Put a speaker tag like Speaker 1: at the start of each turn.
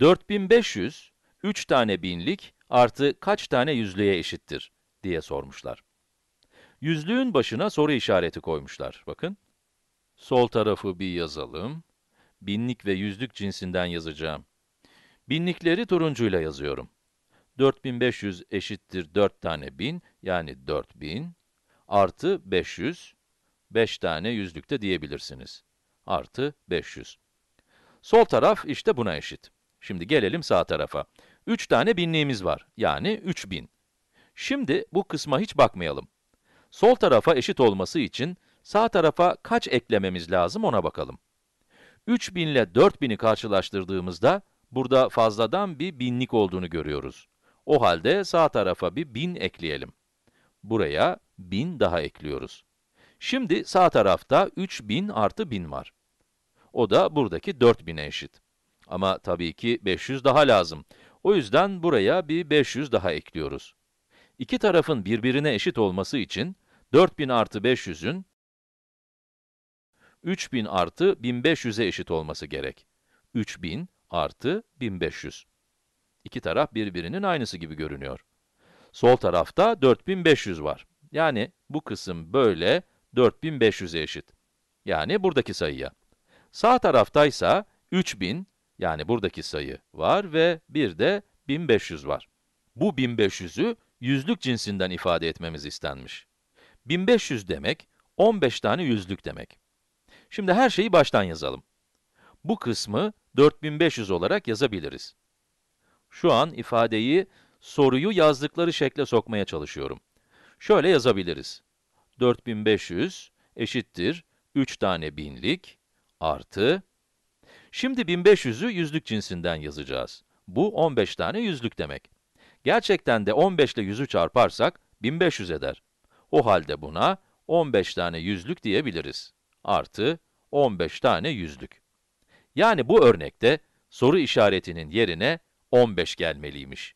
Speaker 1: 4500, 3 tane binlik artı kaç tane yüzlüğe eşittir diye sormuşlar. Yüzlüğün başına soru işareti koymuşlar, bakın. Sol tarafı bir yazalım. Binlik ve yüzlük cinsinden yazacağım. Binlikleri turuncuyla yazıyorum. 4500 eşittir 4 tane bin, yani 4000, artı 500, 5 tane yüzlükte diyebilirsiniz. Artı 500. Sol taraf işte buna eşit. Şimdi gelelim sağ tarafa. 3 tane binliğimiz var, yani 3000. Şimdi bu kısma hiç bakmayalım. Sol tarafa eşit olması için sağ tarafa kaç eklememiz lazım ona bakalım. 3000 ile 4000'i karşılaştırdığımızda, burada fazladan bir binlik olduğunu görüyoruz. O halde sağ tarafa bir 1000 ekleyelim. Buraya 1000 daha ekliyoruz. Şimdi sağ tarafta 3000 artı 1000 var. O da buradaki 4000'e eşit. Ama tabii ki 500 daha lazım. O yüzden buraya bir 500 daha ekliyoruz. İki tarafın birbirine eşit olması için 4000 artı 500'ün 3000 artı 1500'e eşit olması gerek. 3000 artı 1500. İki taraf birbirinin aynısı gibi görünüyor. Sol tarafta 4500 var. Yani bu kısım böyle 4500'e eşit. Yani buradaki sayıya. Sağ taraftaysa 3000, yani buradaki sayı var ve bir de 1500 var. Bu 1500'ü yüzlük cinsinden ifade etmemiz istenmiş. 1500 demek, 15 tane yüzlük demek. Şimdi her şeyi baştan yazalım. Bu kısmı 4500 olarak yazabiliriz. Şu an ifadeyi, soruyu yazdıkları şekle sokmaya çalışıyorum. Şöyle yazabiliriz. 4500 eşittir 3 tane binlik artı Şimdi 1500'ü yüzlük cinsinden yazacağız. Bu 15 tane yüzlük demek. Gerçekten de 15 ile 100'ü çarparsak 1500 eder. O halde buna 15 tane yüzlük diyebiliriz. Artı 15 tane yüzlük. Yani bu örnekte soru işaretinin yerine 15 gelmeliymiş.